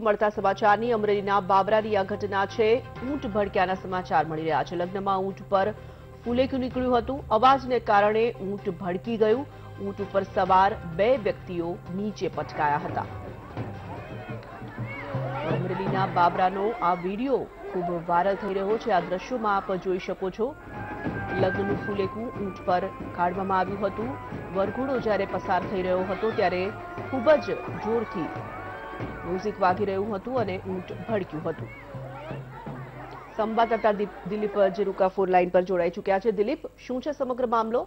મળતા સમાચારની અમરેલીના બાબરાની આ ઘટના છે. ઊંટ ભડક્યાના સમાચાર મળી રહ્યા છે. લગ્નમાં ઊંટ પર ફુલેકું નીકળ્યું હતું. અવાજને કારણે ઊંટ ભડકી ગયું. ઊંટ ઉપર સવાર બે વ્યક્તિઓ નીચે પટકાયા હતા. અમરેલીના બાબરાનો આ વીડિયો ખૂબ વાયરલ થઈ રહ્યો છે. આ દ્રશ્યોમાં આપ જોઈ શકો છો. લગ્નનું ફુલેકું ઊંટ પર કાઢવામાં આવ્યું હતું. વરઘોડો જ્યારે પસાર થઈ રહ્યો હતો ત્યારે ખૂબ જ જોરથી મ્યુઝિક વાગી રહ્યું હતું અને ઊંટ ભડક્યું હતું. સંવાદદાતા દિલીપ જેરુકા ફોર લાઈન પર જોડાઈ ચૂક્યા છે. દિલીપ, શું છે સમગ્ર મામલો?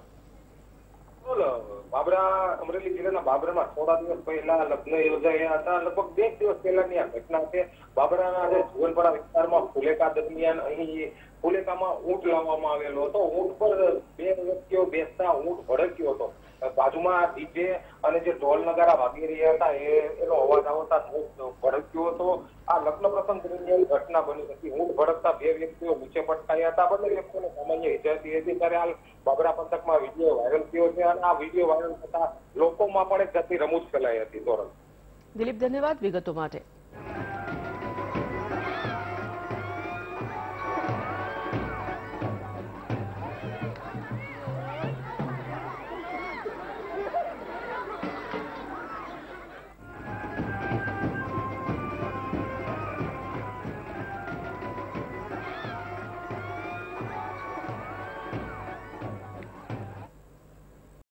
બાબરા, અમરેલી જિલ્લાના બાબરામાં થોડા દિવસ પહેલા લગ્ન યોજાયા હતા. લગભગ બે દિવસ પહેલાની આ ઘટના છે. બાબરાના જે જીવનપરા વિસ્તારમાં ફુલેકા દરમિયાન અહીં ફુલેકામાં ઊંટ લાવવામાં આવેલો હતો. ઊંટ પર બે વ્યક્તિઓ બેસતા ઊંટ ભડક્યો હતો બાજુમાં ડીજે અને જે ઢોલ નગારા વાગી રહ્યા હતા એ, એનો અવાજ આવતા ઊંટ ભડક્યો હતો. આ લગ્ન પ્રસંગ દરમિયાન ઘટના બની હતી. ઊંઘ ભડકતા બે વ્યક્તિઓ નીચે પટકાયા હતા. બંને વ્યક્તિઓને સામાન્ય ઈજા થઈ હતી. ત્યારે હાલ બાબરા પંથકમાં વીડિયો વાયરલ થયો છે અને આ વીડિયો વાયરલ થતા લોકોમાં પણ એક જાતની રમૂજ ફેલાઈ હતી. ધોરણ દિલીપ, ધન્યવાદ વિગતો માટે.